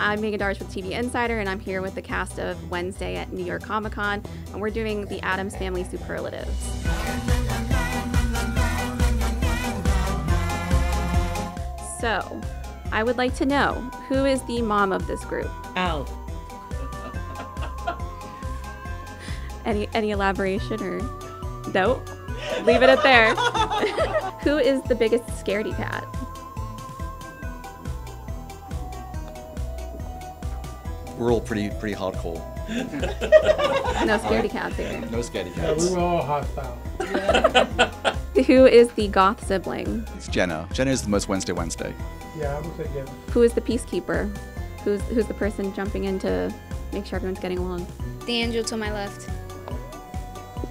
I'm Megan Darsh with TV Insider, and I'm here with the cast of Wednesday at New York Comic Con, and we're doing the Addams Family Superlatives. So, I would like to know who is the mom of this group? Al. Any any elaboration or no? Leave it at there. who is the biggest scaredy cat? We're all pretty pretty hardcore. No scaredy cats here. No scaredy Yeah, we cats. were all hostile. Who is the goth sibling? It's Jenna. Jenna is the most Wednesday Wednesday. Yeah, I would say yeah. Who is the peacekeeper? Who's who's the person jumping in to make sure everyone's getting along? The angel to my left.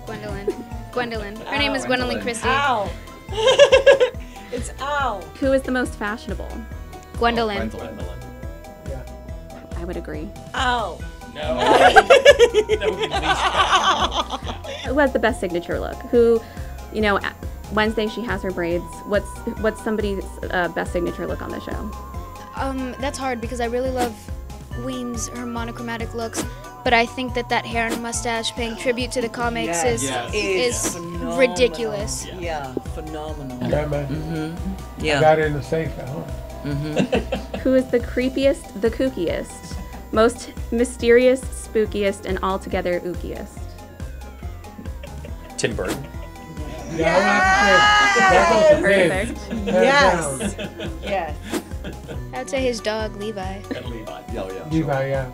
Gwendoline. Gwendoline. Her name is Gwendoline Gwendoline. Christie. Al. it's Al. Who is the most fashionable? Gwendoline. Gwendoline. Yeah. I would agree. Oh. No. Who has the best signature look? Who, you know, Wednesday she has her braids. What's what's somebody's uh, best signature look on the show? Um, that's hard because I really love Weems' her monochromatic looks, but I think that that hair and mustache paying tribute to the comics is is phenomenal. ridiculous. Yeah, phenomenal. Yeah, man. Mm-hmm. I got it in the safe at home. Who is the creepiest, the kookiest, most mysterious, spookiest, and altogether ookiest? Tim Burton. Yeah, I would have to say, that goes to Perfect. Yes. Yes. I'd say his dog Levi. And Levi. Yeah, oh, yeah. Levi, yeah.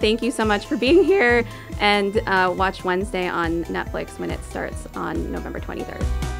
Thank you so much for being here, and uh, watch Wednesday on Netflix when it starts on November 23rd.